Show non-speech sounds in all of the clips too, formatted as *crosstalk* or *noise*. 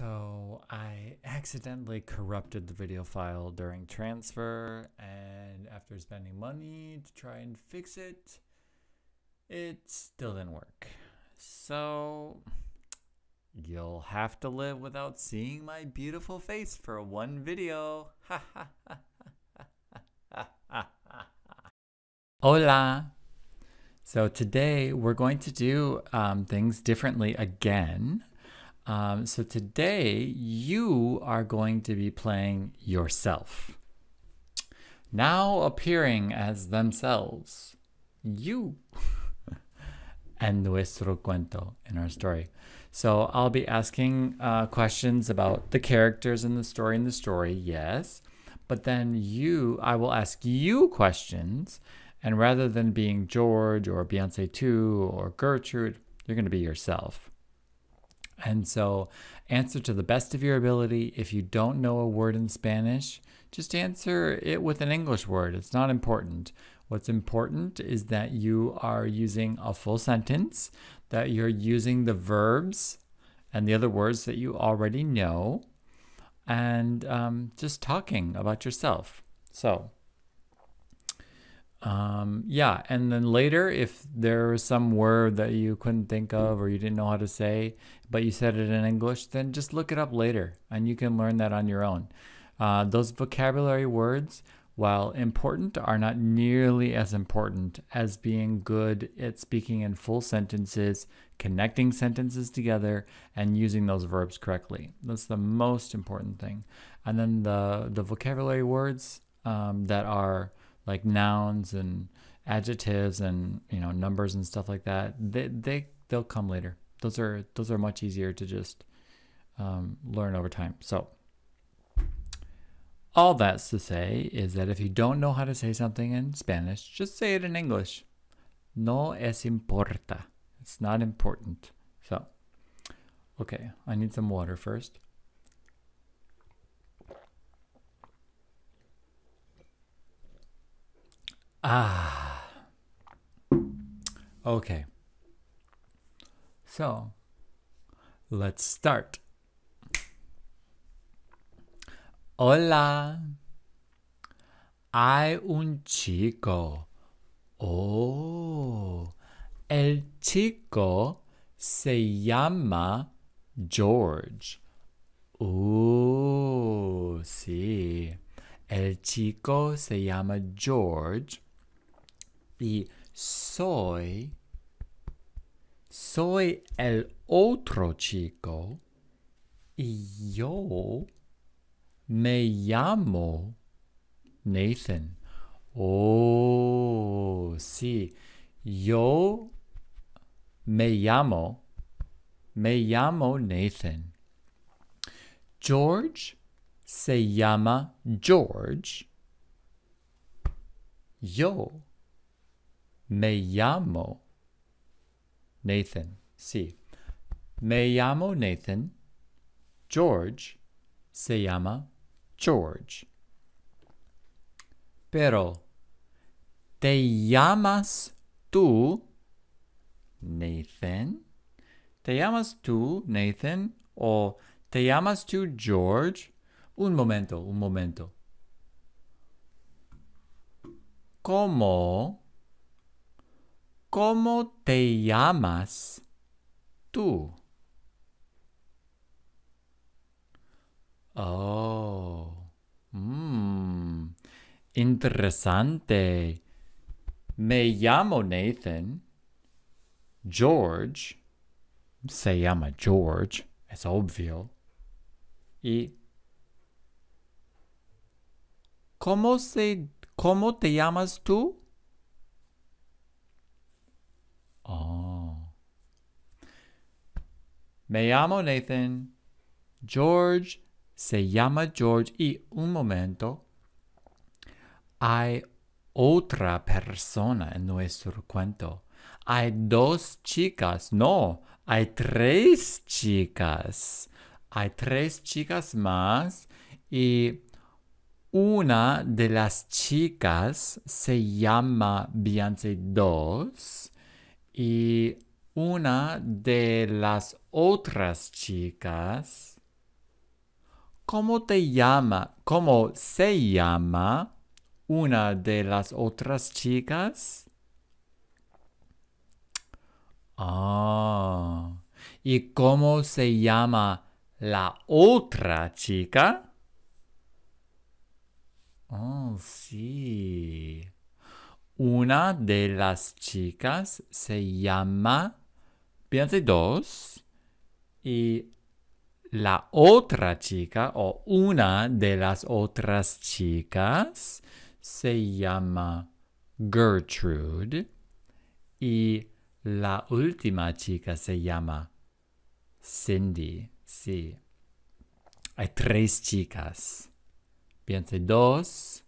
So I accidentally corrupted the video file during transfer, and after spending money to try and fix it, it still didn't work. So you'll have to live without seeing my beautiful face for one video. *laughs* Hola! So today we're going to do um, things differently again. Um, so today you are going to be playing yourself. Now appearing as themselves. You. *laughs* and nuestro cuento in our story. So I'll be asking uh, questions about the characters in the story in the story, yes. But then you, I will ask you questions. And rather than being George or Beyonce 2 or Gertrude, you're going to be yourself. And so answer to the best of your ability. If you don't know a word in Spanish, just answer it with an English word. It's not important. What's important is that you are using a full sentence, that you're using the verbs and the other words that you already know, and um, just talking about yourself. So, um, yeah, and then later, if there was some word that you couldn't think of or you didn't know how to say, but you said it in English, then just look it up later and you can learn that on your own. Uh, those vocabulary words, while important, are not nearly as important as being good at speaking in full sentences, connecting sentences together, and using those verbs correctly. That's the most important thing. And then the, the vocabulary words um, that are like nouns and adjectives and you know numbers and stuff like that they, they they'll come later. Those are those are much easier to just um, learn over time. So all that's to say is that if you don't know how to say something in spanish just say it in english. No es importa. It's not important. So okay i need some water first Ah. Okay. So, let's start. Hola. Hay un chico. Oh. El chico se llama George. Oh, sí. El chico se llama George y soy, soy el otro chico y yo me llamo Nathan. Oh, sí, yo me llamo, me llamo Nathan. George se llama George. Yo me llamo Nathan. Sí. Me llamo Nathan. George se llama George. Pero, ¿te llamas tú Nathan? ¿Te llamas tú Nathan? ¿O te llamas tú George? Un momento, un momento. ¿Cómo? ¿Cómo te llamas tú? Oh, mmm, interesante. Me llamo Nathan. George se llama George, es obvio. Y ¿cómo se cómo te llamas tú? Oh. Me llamo Nathan. George se llama George. Y un momento. Hay otra persona en nuestro cuento. Hay dos chicas. No, hay tres chicas. Hay tres chicas más. Y una de las chicas se llama Beyoncé 2 y una de las otras chicas ¿Cómo te llama? ¿Cómo se llama una de las otras chicas? Ah. ¿Y cómo se llama la otra chica? Oh, sí. Una de las chicas se llama, piense dos, y la otra chica o una de las otras chicas se llama Gertrude y la última chica se llama Cindy. Sí. Hay tres chicas. Piense dos.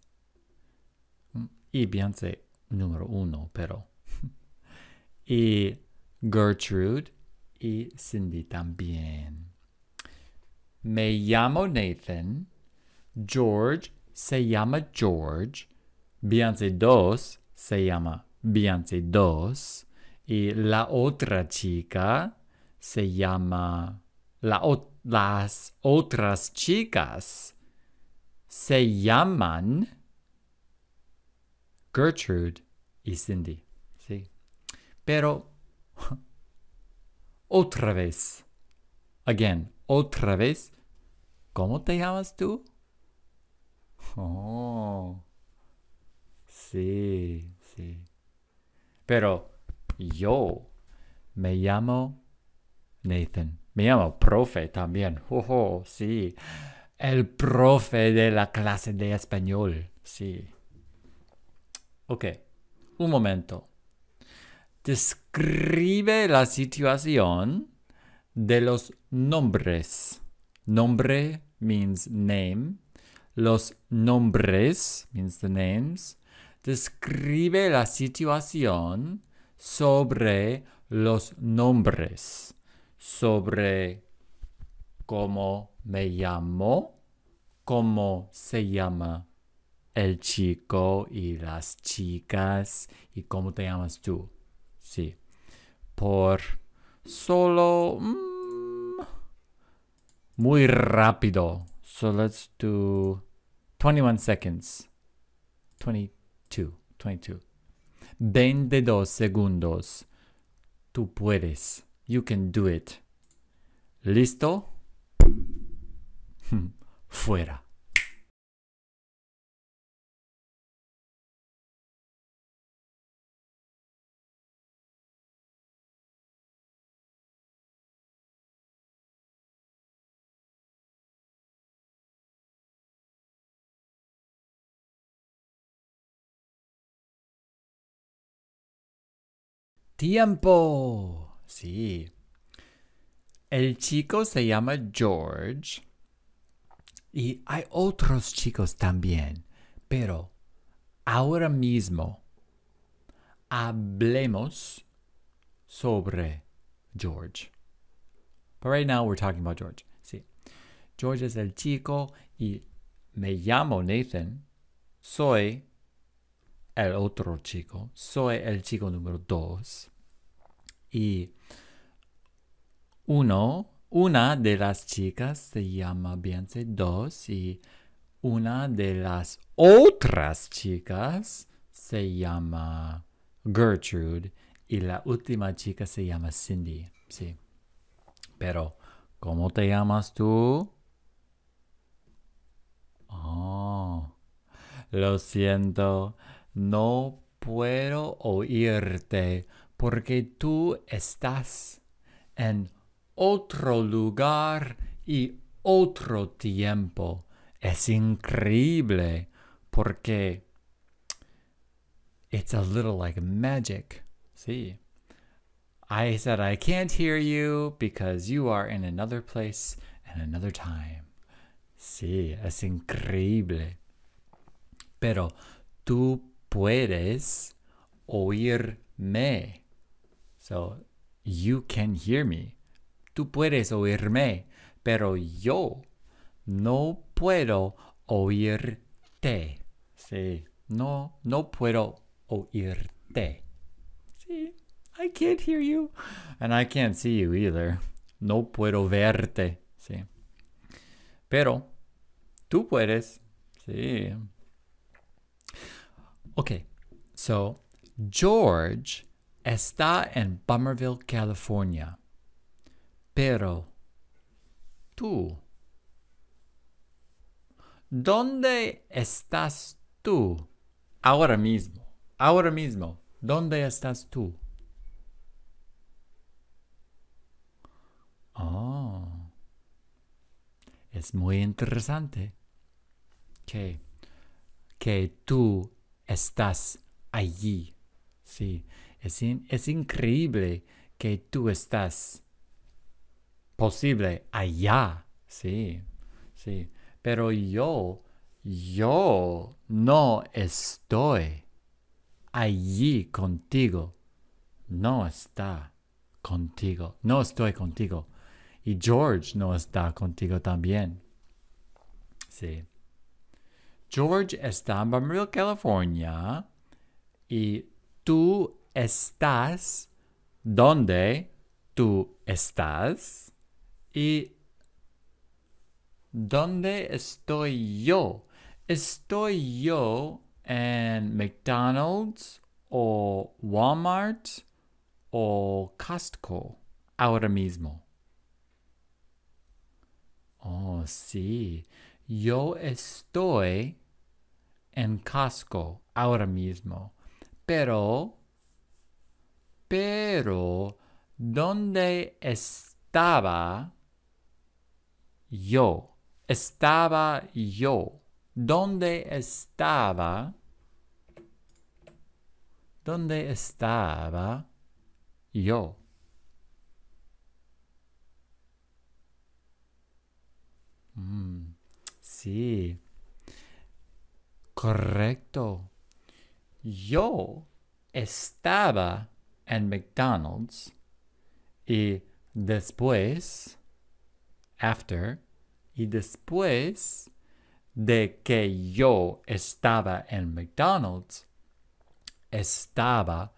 Y piense número uno, pero. *laughs* y Gertrude y Cindy también. Me llamo Nathan. George se llama George. Beyoncé dos se llama Beyoncé dos. Y la otra chica se llama... las otras chicas se llaman Gertrude y Cindy. Sí. Pero *laughs* otra vez. Again, otra vez. ¿Cómo te llamas tú? *laughs* Oh. Sí, sí. Pero yo me llamo Nathan. Me llamo profe también. *laughs* Oh, sí. El profe de la clase de español. Sí. Ok. Un momento. Describe la situación de los nombres. Nombre means name. Los nombres means the names. Describe la situación sobre los nombres, sobre cómo me llamo, cómo se llama el chico y las chicas y cómo te llamas tú. Sí. Por solo mm, muy rápido. So let's do 21 seconds. 22, 22. 22 segundos. Tú puedes. You can do it. ¿Listo? *laughs* Fuera. Tiempo. Sí. El chico se llama George. Y hay otros chicos también. Pero ahora mismo hablemos sobre George. But right now we're talking about George. Sí. George es el chico y me llamo Nathan. Soy el otro chico. Soy el chico número dos. Y una de las chicas se llama Beyoncé dos y una de las otras chicas se llama Gertrude y la última chica se llama Cindy. Sí. Pero, ¿cómo te llamas tú? Oh, lo siento, no puedo oírte porque tú estás en otro lugar y otro tiempo. Es increíble porque it's a little like magic. Sí. I said I can't hear you because you are in another place and another time. Sí, es increíble. Pero tú puedes oírme. So, you can hear me. Tú puedes oírme, pero yo no puedo oírte. Sí, no, no puedo oírte. Sí, I can't hear you. And I can't see you either. No puedo verte. Sí. Pero Tú puedes. Sí. Okay, so George está en Bummerville, California. Pero tú, ¿dónde estás tú? Ahora mismo, ahora mismo, ¿dónde estás tú? Oh, es muy interesante que, que tú estás allí. Sí, es, es increíble que tú estás posible allá. Sí, sí. Pero yo, yo no estoy allí contigo. No está contigo. No estoy contigo. Y George no está contigo también. Sí. George está en California. Y tú estás donde tú estás. Y ¿dónde estoy yo? Estoy yo en McDonald's o Walmart o Costco ahora mismo. Oh, sí. Yo estoy en Costco ahora mismo. Pero, pero, ¿dónde estaba yo? Estaba yo. ¿Dónde estaba? ¿Dónde estaba yo? Mm, sí. Correcto. Yo estaba en McDonald's y después, after, y después de que yo estaba en McDonald's, estaba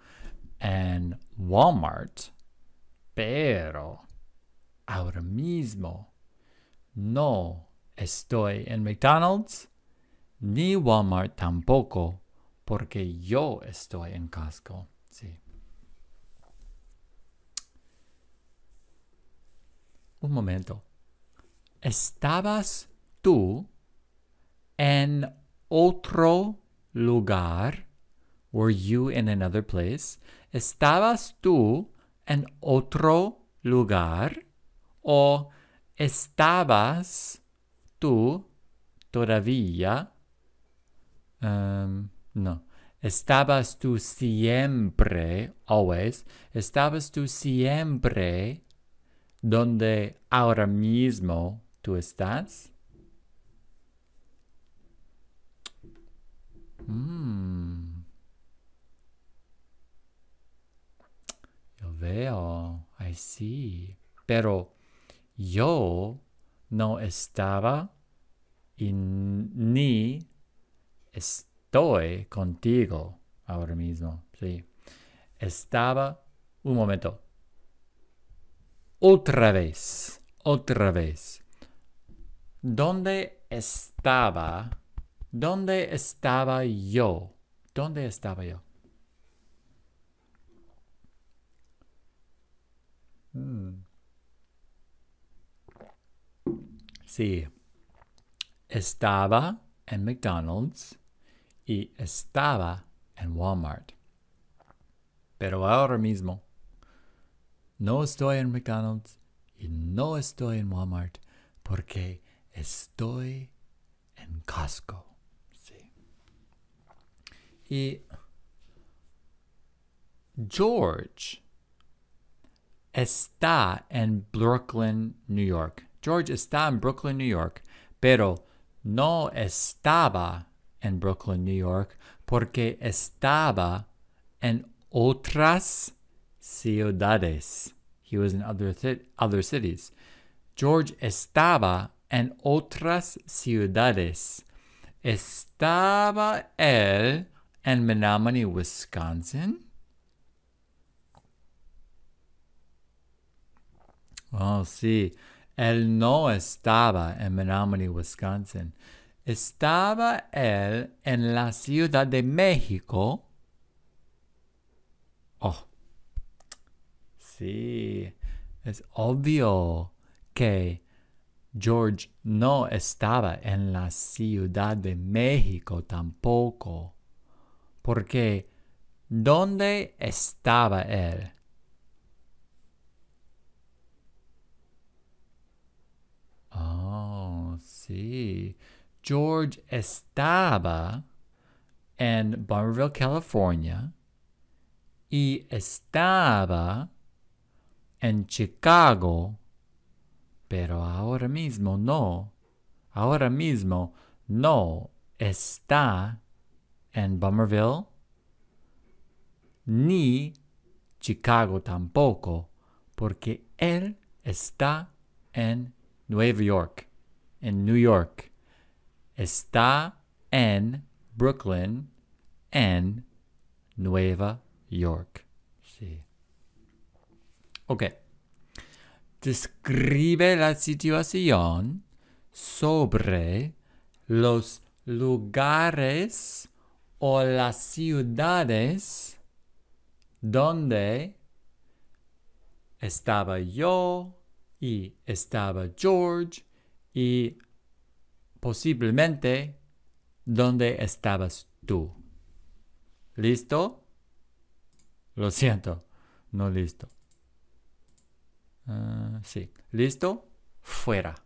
en Walmart, pero ahora mismo no estoy en McDonald's ni Walmart tampoco, porque yo estoy en Costco. Un momento. ¿Estabas tú en otro lugar? Were you in another place? ¿Estabas tú en otro lugar? ¿O estabas tú todavía? Um, no. ¿Estabas tú siempre, always? ¿Estabas tú siempre donde ahora mismo tú estás? Mm. Yo veo, I see. Pero yo no estaba y ni estoy contigo ahora mismo. Sí. Estaba un momento. Otra vez, otra vez. ¿Dónde estaba? ¿Dónde estaba yo? ¿Dónde estaba yo? Hmm. Sí. Estaba en McDonald's y estaba en Walmart. Pero ahora mismo no estoy en McDonald's y no estoy en Walmart porque estoy en Costco. Sí. Y George está en Brooklyn, New York. George está en Brooklyn, New York, pero no estaba en Brooklyn, New York, porque estaba en otras ciudades. He was in other, other cities. George estaba en otras ciudades. ¿Estaba él en Menominee, Wisconsin? Oh, sí. Él no estaba en Menominee, Wisconsin. ¿Estaba él en la Ciudad de México? Oh, sí, es obvio que George no estaba en la Ciudad de México tampoco. Porque, ¿dónde estaba él? Oh, sí. George estaba en Bummerville, California y estaba en Chicago, pero ahora mismo no. Ahora mismo no está en Bummerville ni Chicago tampoco, porque él está en Nueva York, en New York. Está en Brooklyn, en Nueva York. Sí. Ok. Describe la situación sobre los lugares o las ciudades donde estaba yo y estaba George y posiblemente donde estabas tú. ¿Listo? Lo siento, no listo. Ah, sí. ¿Listo? Fuera.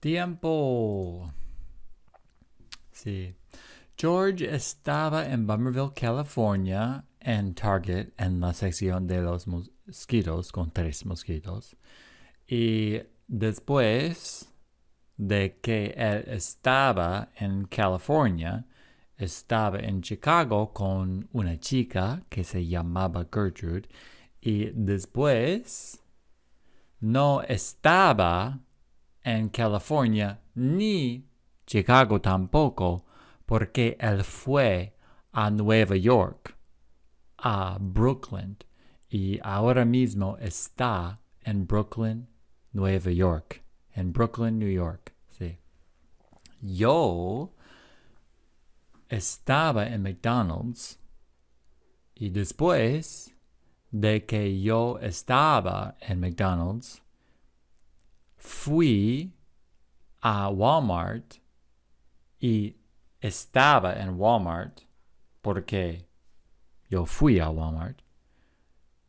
Tiempo. Sí. George estaba en Bummerville, California, en Target, en la sección de los mosquitos, con tres mosquitos. Y después de que él estaba en California, estaba en Chicago con una chica que se llamaba Gertrude. Y después no estaba en California ni Chicago tampoco, porque él fue a Nueva York, a Brooklyn, y ahora mismo está en Brooklyn, Nueva York, en Brooklyn, New York. Sí. Yo estaba en McDonald's y después de que yo estaba en McDonald's, fui a Walmart y estaba en Walmart porque yo fui a Walmart.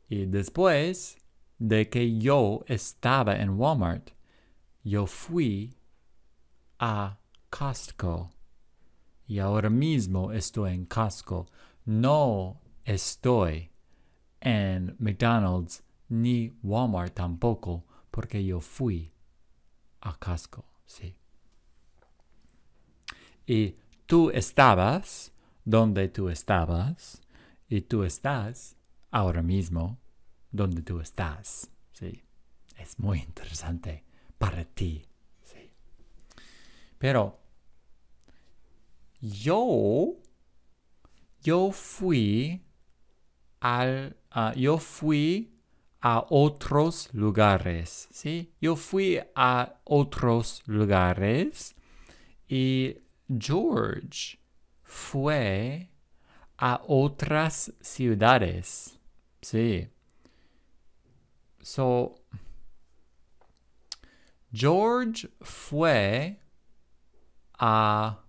Y después de que yo estaba en Walmart, yo fui a Costco. Y ahora mismo estoy en Costco. No estoy en McDonald's ni Walmart tampoco porque yo fui a casco, sí. Y tú estabas donde tú estabas y tú estás ahora mismo donde tú estás, sí. Es muy interesante para ti, sí. Pero yo, yo fui al, uh, yo fui a otros lugares, ¿sí? Yo fui a otros lugares y George fue a otras ciudades, ¿sí? So, George fue a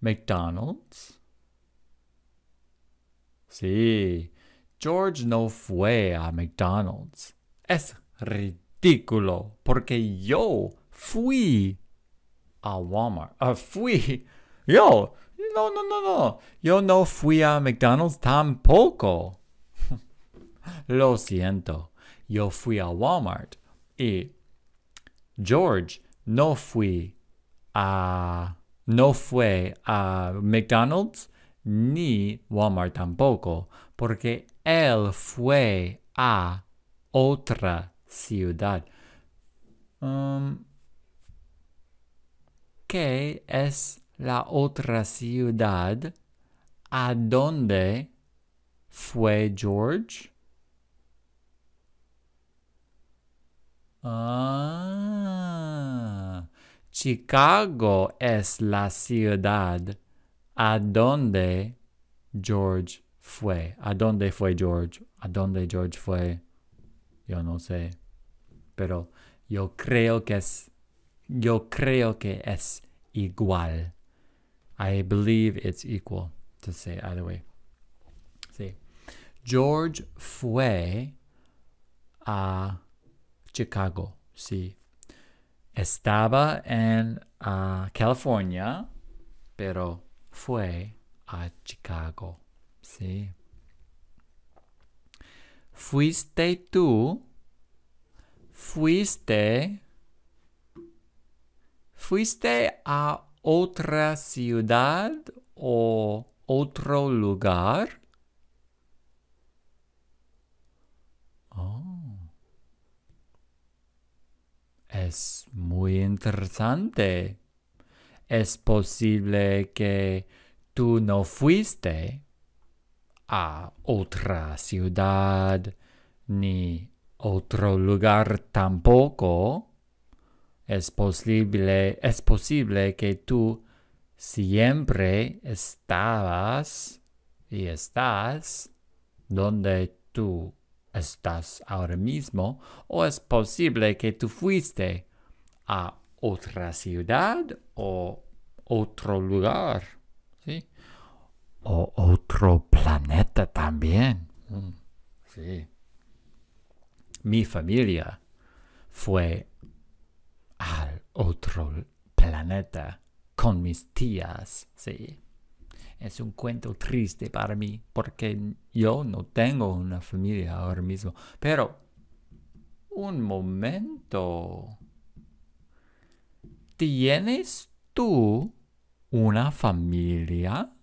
McDonald's. Sí. George no fue a McDonald's. Es ridículo, porque yo fui a Walmart. Uh, fui, yo, No, no, no, no. Yo no fui a McDonald's tampoco. *laughs* Lo siento. Yo fui a Walmart. Y George no fui a no fue a McDonald's ni Walmart tampoco, porque él fue a otra ciudad. Um, ¿Qué es la otra ciudad a dónde fue George? Ah, Chicago es la ciudad a dónde George fue. ¿A dónde fue George? ¿A dónde George fue? Yo no sé. Pero yo creo que es yo creo que es igual. I believe it's equal to say either way. Sí. George fue a Chicago. Sí. Estaba en uh, California, pero fue a Chicago. Sí. Fuiste tú. Fuiste. Fuiste a otra ciudad o otro lugar. Oh. Es muy interesante. Es posible que tú no fuiste a otra ciudad ni otro lugar tampoco. Es posible, es posible que tú siempre estabas y estás donde tú estás ahora mismo, o es posible que tú fuiste a otra ciudad o otro lugar. O otro planeta también. Mm, sí. Mi familia fue al otro planeta con mis tías, sí. Es un cuento triste para mí porque yo no tengo una familia ahora mismo. Pero, un momento. ¿Tienes tú una familia?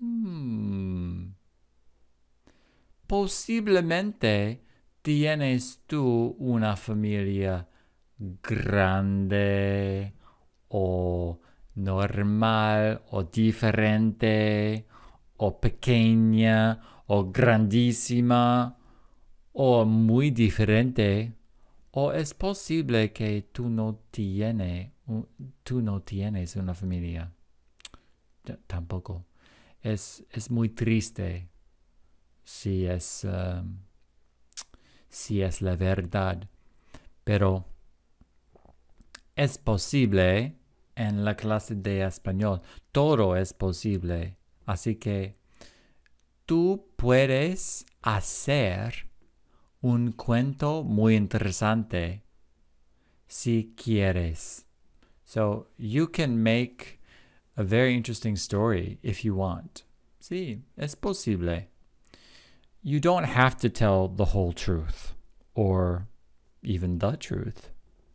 Hmm. Posiblemente tienes tú una familia grande o normal o diferente o pequeña o grandísima o muy diferente o es posible que tú no tienes tú no tienes una familia tampoco es, es muy triste si es um, si es la verdad pero es posible en la clase de español. Todo es posible. Así que tú puedes hacer un cuento muy interesante si quieres. So you can make a very interesting story if you want. Sí, es posible. You don't have to tell the whole truth or even the truth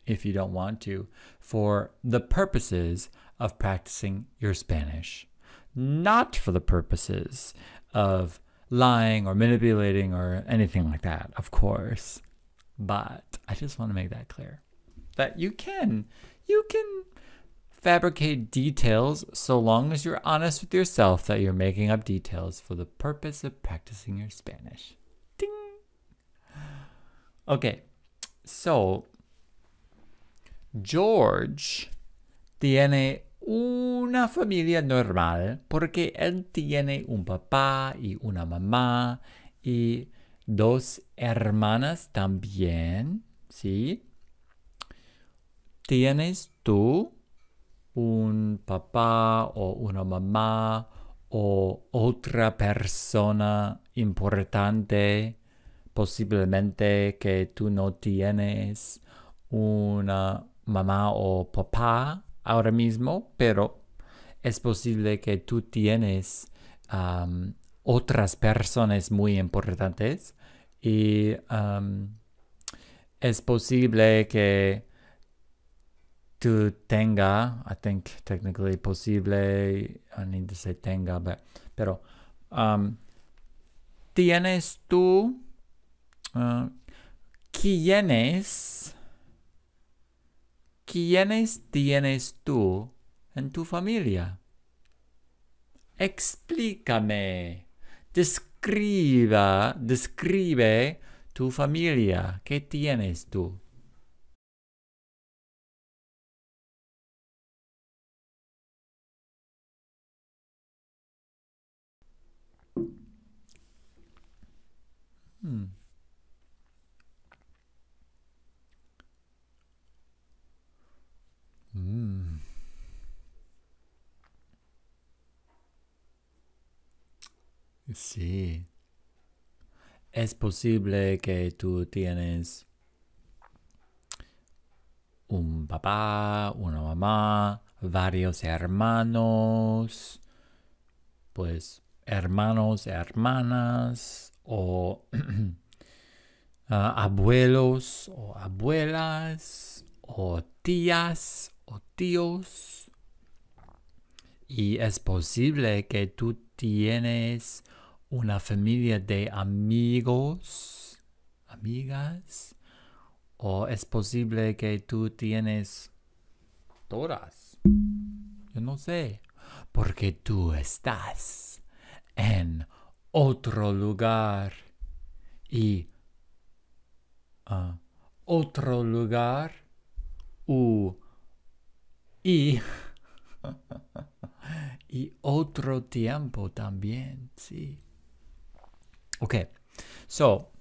if you don't want to, for the purposes of practicing your Spanish, not for the purposes of lying or manipulating or anything like that, of course. But I just want to make that clear that you can, you can fabricate details so long as you're honest with yourself that you're making up details for the purpose of practicing your Spanish. Ding. Okay, so George tiene una familia normal porque él tiene un papá y una mamá y dos hermanas también, ¿sí? ¿Tienes tú un papá o una mamá o otra persona importante, posiblemente que tú no tienes una mamá o papá ahora mismo, pero es posible que tú tienes otras personas muy importantes y es posible que tenga, I think technically posible, I need to say tenga, pero tienes tú, uh, ¿quiénes, quiénes tienes tú en tu familia? Explícame, describa, describe tu familia, ¿qué tienes tú? Hmm. Mm. Sí. Es posible que tú tienes un papá, una mamá, varios hermanos, pues hermanos, hermanas, o *clears throat* abuelos o abuelas o tías o tíos. Y es posible que tú tienes una familia de amigos, amigas, o es posible que tú tienes todas. Yo no sé, porque tú estás en otro lugar y uh, otro lugar u y *laughs* y otro tiempo también, sí. Ok, so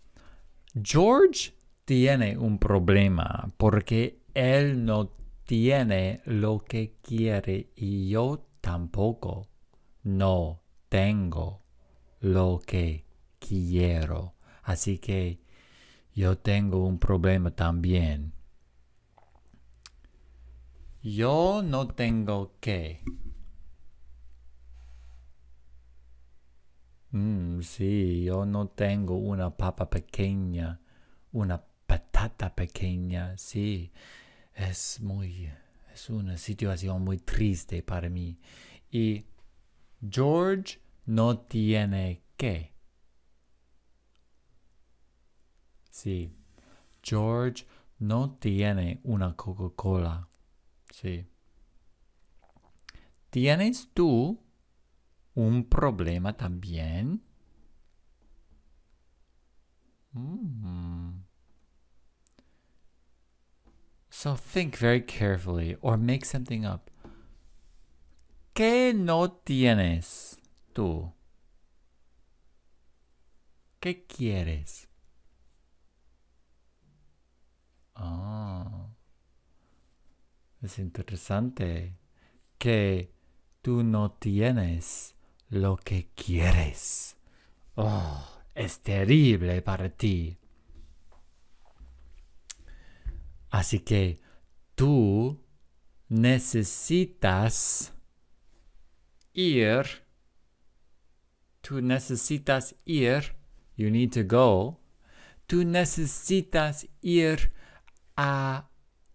George tiene un problema porque él no tiene lo que quiere y yo tampoco no tengo lo que quiero. Así que yo tengo un problema también. Yo no tengo que. Mm, sí, yo no tengo una papa pequeña, una patata pequeña. Sí, es muy, es una situación muy triste para mí. Y George no tiene que. Sí, George no tiene una Coca-Cola. Sí. ¿Tienes tú un problema también? Mm. So think very carefully or make something up. ¿Qué no tienes? Tú? ¿Qué quieres? Ah, es interesante que tú no tienes lo que quieres. Oh, es terrible para ti. Así que tú necesitas ir Tú necesitas ir. You need to go. Tú necesitas ir a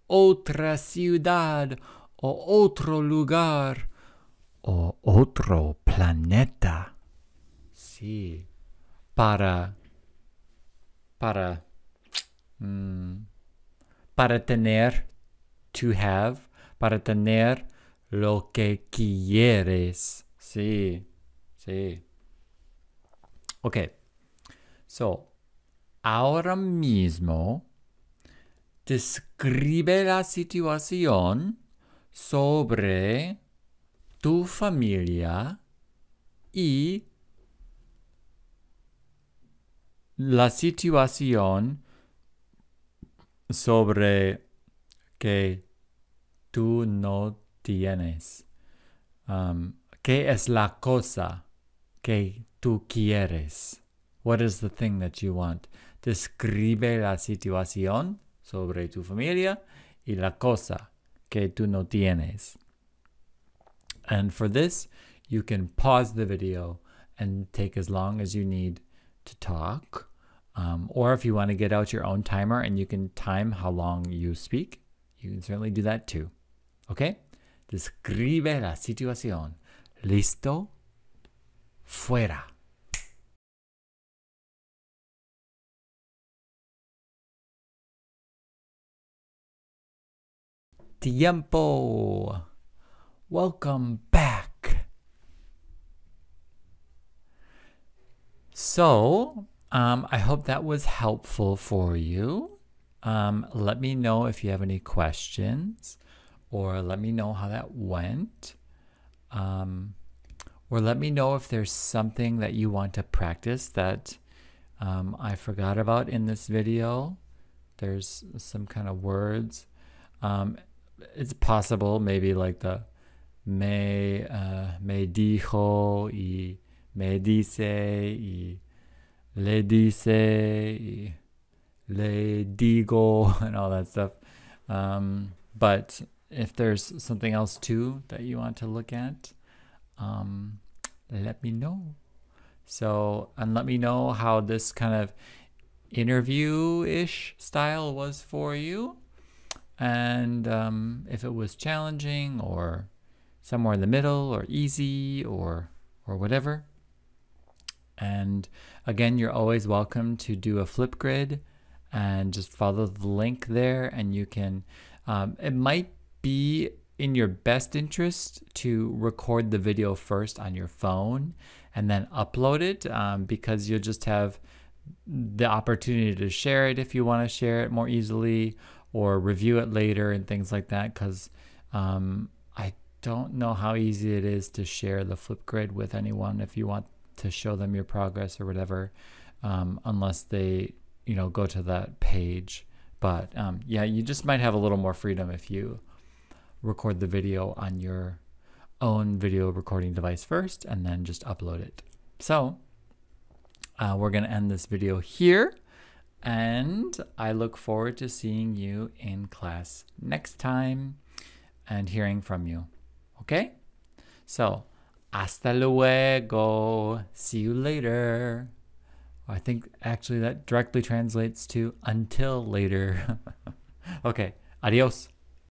otra ciudad o otro lugar o otro planeta. Sí. Para. Para. Mm, para tener. To have. Para tener lo que quieres. Sí. Sí. Ok. So, ahora mismo describe la situación sobre tu familia y la situación sobre que tú no tienes. Um, ¿Qué es la cosa que tú quieres? What is the thing that you want? Describe la situación sobre tu familia y la cosa que tú no tienes. And for this, you can pause the video and take as long as you need to talk. Um, or if you want to get out your own timer and you can time how long you speak, you can certainly do that too. Okay? Describe la situación. ¿Listo? Fuera. Tiempo. Welcome back. So, um, I hope that was helpful for you. Um, let me know if you have any questions, or let me know how that went. Um, or let me know if there's something that you want to practice that um, I forgot about in this video. There's some kind of words. Um, it's possible, maybe like the me, uh, me dijo y me dice y le dice y le digo *laughs* and all that stuff. Um, but if there's something else too that you want to look at, um, let me know. So, and let me know how this kind of interview ish style was for you. And um, if it was challenging or somewhere in the middle or easy or, or whatever. And again, you're always welcome to do a Flipgrid and just follow the link there. And you can, um, it might be in your best interest to record the video first on your phone and then upload it um, because you'll just have the opportunity to share it if you want to share it more easily or review it later and things like that because um, I don't know how easy it is to share the Flipgrid with anyone if you want to show them your progress or whatever um, unless they you know go to that page. But um, yeah you just might have a little more freedom if you record the video on your own video recording device first and then just upload it so uh, we're going to end this video here and I look forward to seeing you in class next time and hearing from you. Okay? So, hasta luego. See you later. I think actually that directly translates to until later. *laughs* okay. Adios.